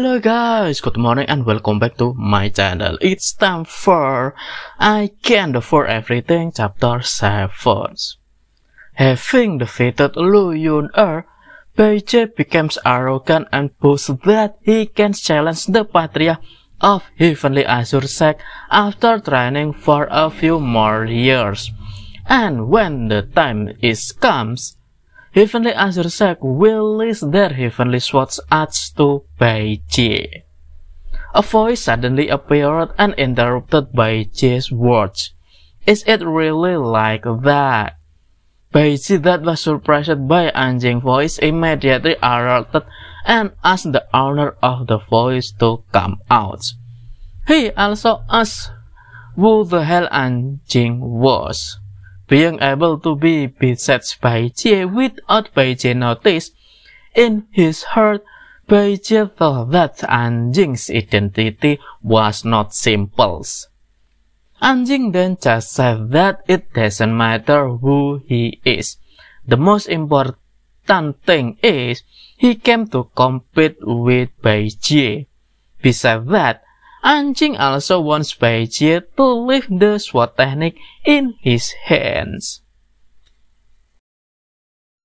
Hello guys, good morning and welcome back to my channel. It's time for I Can Devour Everything chapter 7. Having defeated Lu Yun Er, Beijie becomes arrogant and boasts that he can challenge the Patriarch of Heavenly Azure Sect after training for a few more years. And when the time is comes, Heavenly Azure Sect will list their heavenly swords adds to Beijie. A voice suddenly appeared and interrupted Beijie's words. Is it really like that? Beijie that was surprised by Anjing's voice immediately alerted and asked the owner of the voice to come out. He also asked who the hell Anjing was. Being able to be beset by Jie without Beijie notice, in his heart, Beijie thought that Anjing's identity was not simple. Anjing then just said that it doesn't matter who he is. The most important thing is he came to compete with Beijie. Besides that, Anjing also wants Beijie to leave the sword technique in his hands.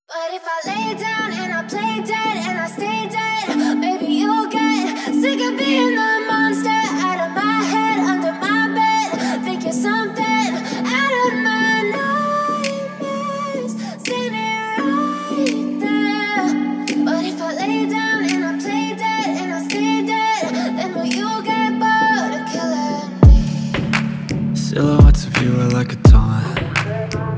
But if I lay down and I play dead and I stay dead, maybe you'll get sick of being the monster out of my head, under my bed, thinking something out of my nightmares, right there. But if I lay down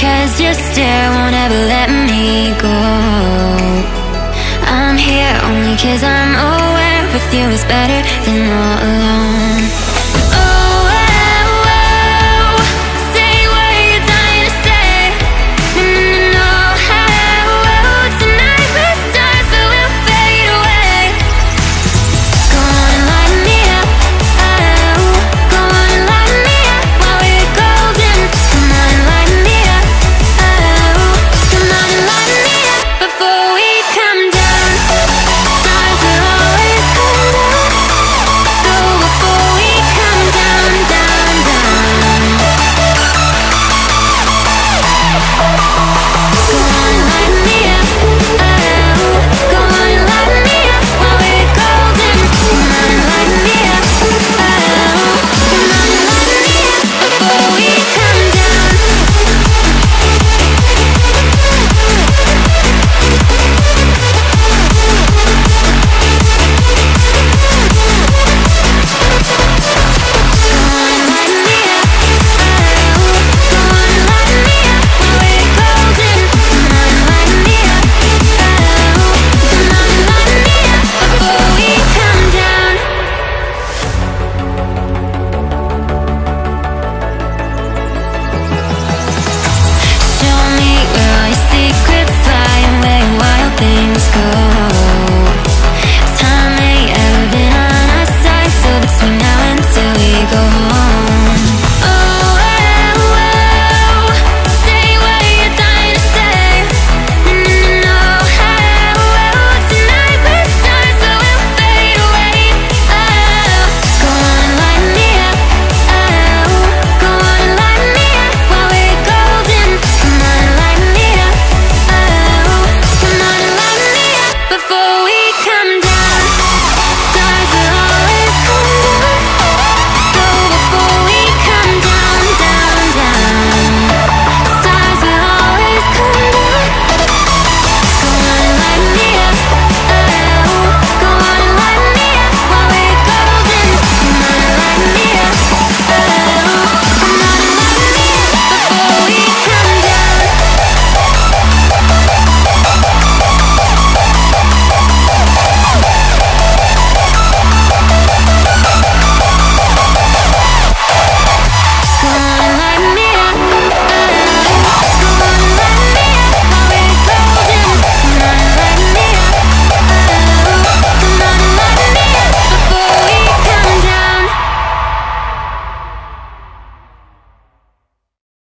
Cause your stare won't ever let me go. I'm here only cause I'm aware with you is better than all alone